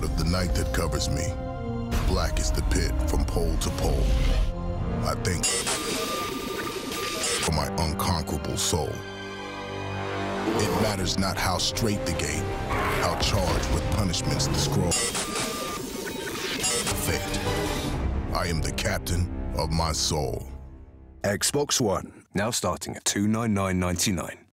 out of the night that covers me. Black is the pit from pole to pole. I think for my unconquerable soul. It matters not how straight the gate, how charged with punishments the scroll. Fate. I am the captain of my soul. Xbox One, now starting at $299.99.